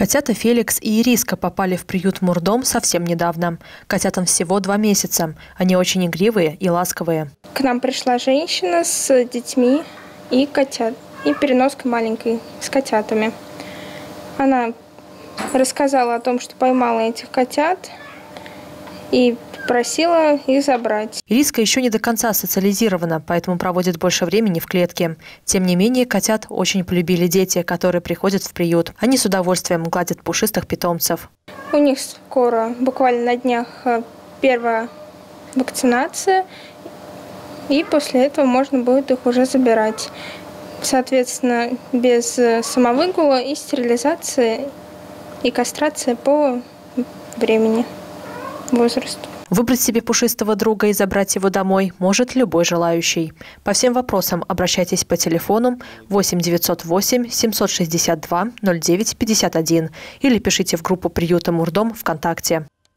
Котята Феликс и Ириска попали в приют Мурдом совсем недавно. Котятам всего два месяца. Они очень игривые и ласковые. К нам пришла женщина с детьми и котят, и переноской маленькой с котятами. Она рассказала о том, что поймала этих котят и просила их забрать. Ириска еще не до конца социализирована, поэтому проводит больше времени в клетке. Тем не менее, котят очень полюбили дети, которые приходят в приют. Они с удовольствием гладят пушистых питомцев. У них скоро, буквально на днях, э, первая вакцинация, и после этого можно будет их уже забирать. Соответственно, без э, самовыгула и стерилизации и кастрации по времени, возрасту. Выбрать себе пушистого друга и забрать его домой может любой желающий. По всем вопросам обращайтесь по телефону 8 908 762 09 51 или пишите в группу приюта Мурдом ВКонтакте.